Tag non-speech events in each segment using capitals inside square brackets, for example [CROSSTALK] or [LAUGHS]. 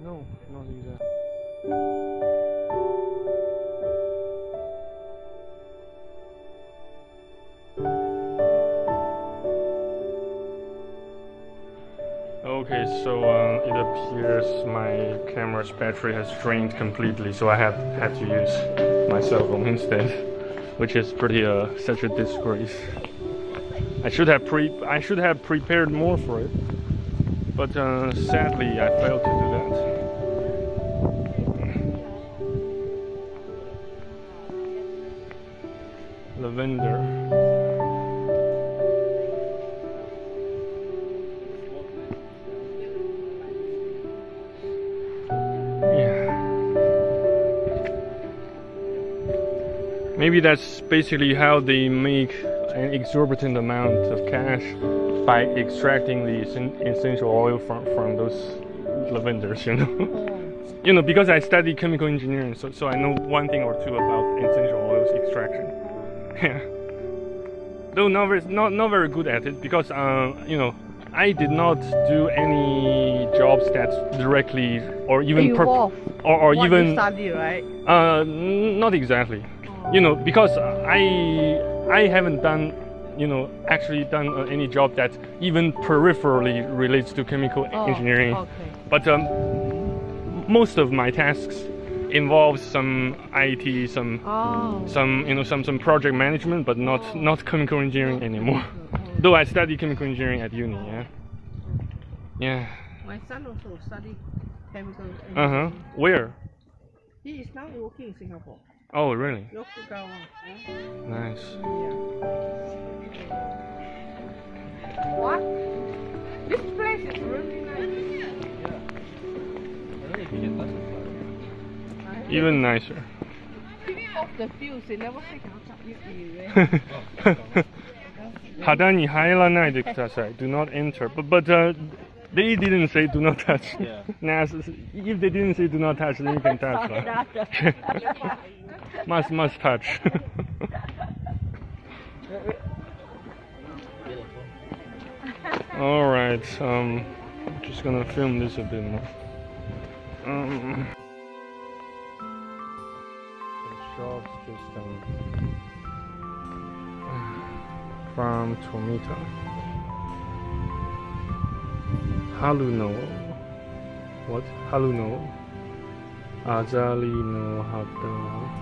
No, not exactly. Okay, so uh, it appears my camera's battery has drained completely, so I have had to use my cell phone instead, [LAUGHS] which is pretty uh, such a disgrace. I should have pre I should have prepared more for it, but uh, sadly I failed to do that. Lavender. Yeah. Maybe that's basically how they make an exorbitant amount of cash by extracting the essential oil from, from those lavenders, you know. [LAUGHS] you know, because I study chemical engineering, so, so I know one thing or two about essential oils extraction. [LAUGHS] Yeah. Though not very, not, not very good at it because, uh, you know, I did not do any jobs that directly or even per- or, or even study, right? uh, n- not exactly. You know, because I I haven't done, you know, actually done uh, any job that even peripherally relates to chemical Oh, engineering. Okay. But um, most of my tasks involve some IT, some Oh. some you know some some project management, but not not chemical engineering anymore. Though I study chemical engineering at uni. Yeah. Yeah. My son also study chemical Uh huh. engineering. Where? He is now working in Singapore. Oh, really? Yokogawa. Yeah. Nice. What? This place is really nice. Even nicer. Speaking of the views, they never say cannot touch you. eh? 好的，你入らないでください。Do not enter. But but uh, they didn't say do not touch. Yeah. Nah, [LAUGHS] s- s- if they didn't say do not touch, then you can touch. [LAUGHS] right? [LAUGHS] must must touch. [LAUGHS] All right. Um, just gonna film this a bit more. Um, shops just um from Tomita. Haluno. What? Haluno. Azali no Hata.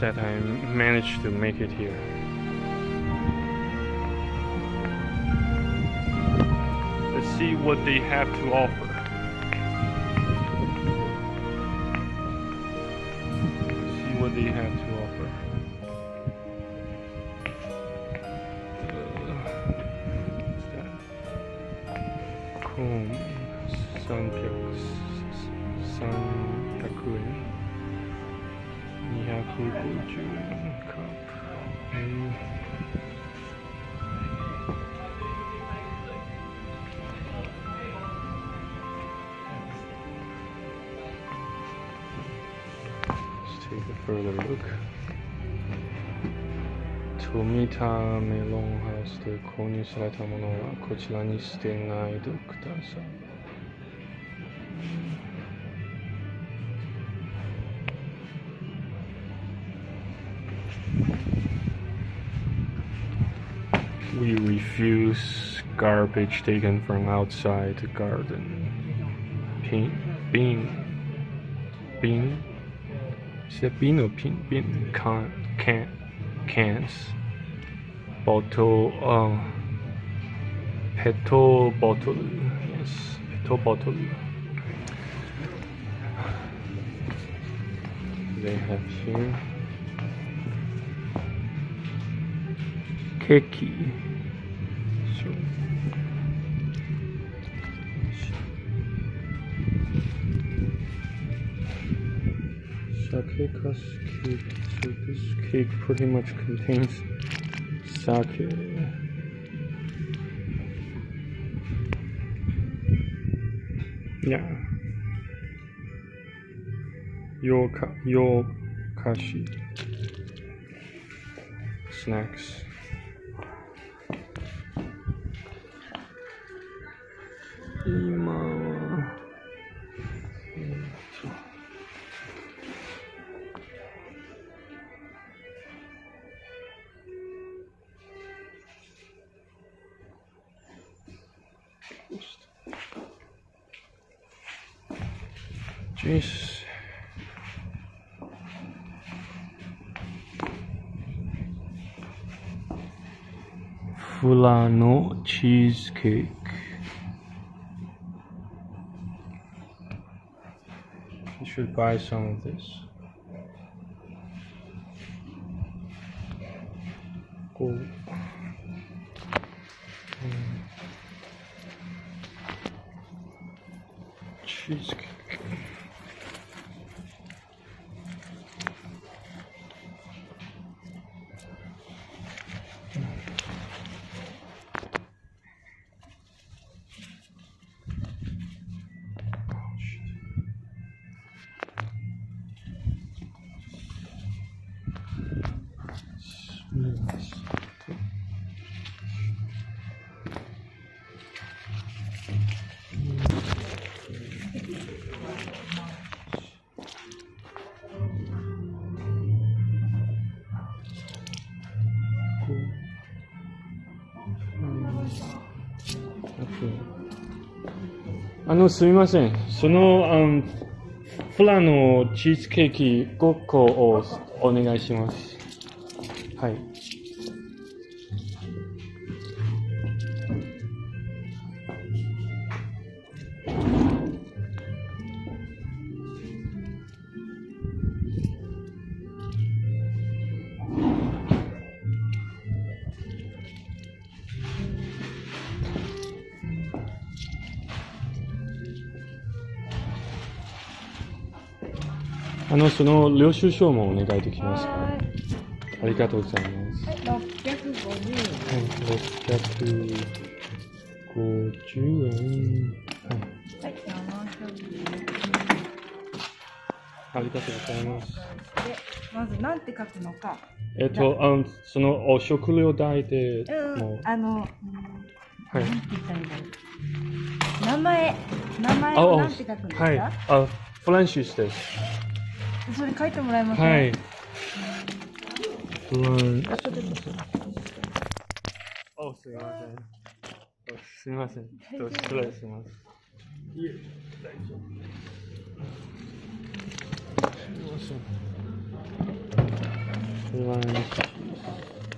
That I managed to make it here. Let's see what they have to offer. Let's see what they have to offer. Uh, that? Comb, Sunpix, Sunpyakuin, 250円か。うん。Let's take a further look. トミタメロンハウスで購入されたものはこちらに捨てないでください。Refuse garbage taken from outside the garden. Pin, bean, bean. Is that bean or pin? Bean, can, can, cans. Bottle, uh, petal bottle. Yes, petal bottle. They have here. Keki. Sake crust cake. So this cake pretty much contains sake. Yeah. Yoka yokashi. Snacks. Jeez. Furano cheesecake. You should buy some of this. Cool. fisk. Thank you. あの、すみません。その、あのフラのチーズケーキ5個をお願いします。はい。あの、その領収書もお願いできますかはありがとうございます。い。はい、650はい、650円。はい、ありがとうござい。ます。で、まず何て書くのか。えっと、あのそのお食料代でうんも、あの、うんはい。名前、名前あ、をあ何て書くんですか、はい。あ、フランシスです。それ書いてもらえますかはい。。すみません。おすみません。ちょっと失礼します。いえ、大丈夫。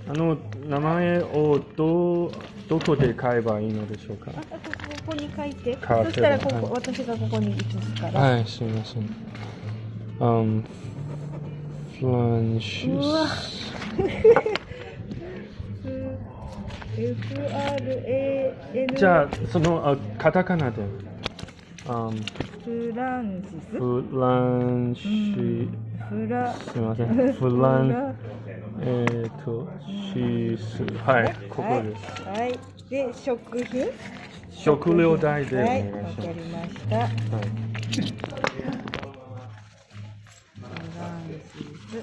あの、名前をど、どこで買えばいいのでしょうか？あこここに書いて。そしたらここ、はい私がここに写すから。はい、すみません。Um, フランシうわス。F-R-A-N じゃあ、その、あカタカナで。um, フランシスフランシフラすみません。フラン、えっ、ー、と、シス。はい、ここです。はい、はい、で食品？食料代でおはい願いします。わかりましたはい。は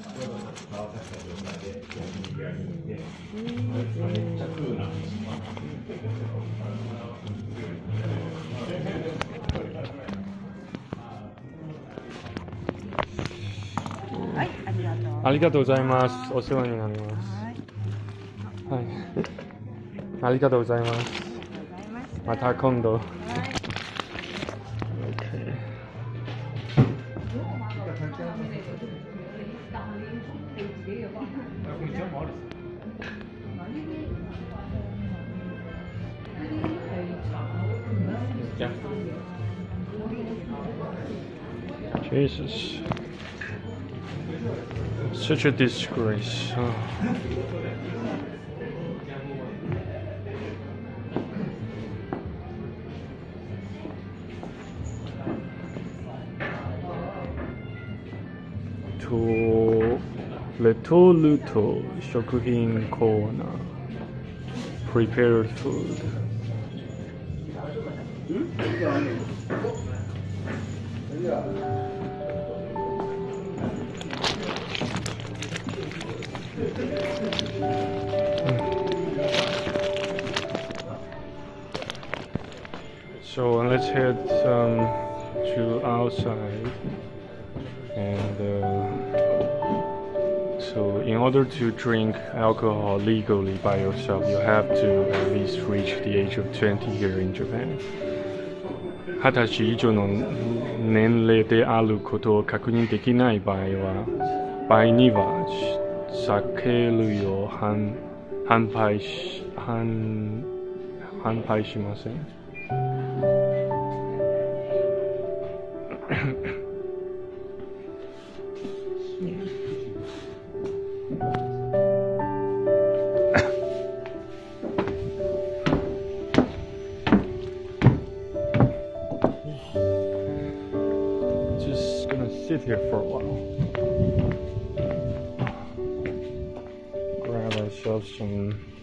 い、ありがとう。ありがとうございます。お世話になります。はい、はい。[LAUGHS] ありがとうございます。また今度。Jesus. Such a disgrace. Oh. to little Luto Shokuhin Corner. Prepared food. Hmm? So let's head um, to outside and uh, so in order to drink alcohol legally by yourself you have to at least reach the age of 20 here in Japan 二十歳以上の年齢であることを確認できない場合は場合には 酒類を販販売し販販売しません。Just gonna sit here for a while. Grab ourselves some food.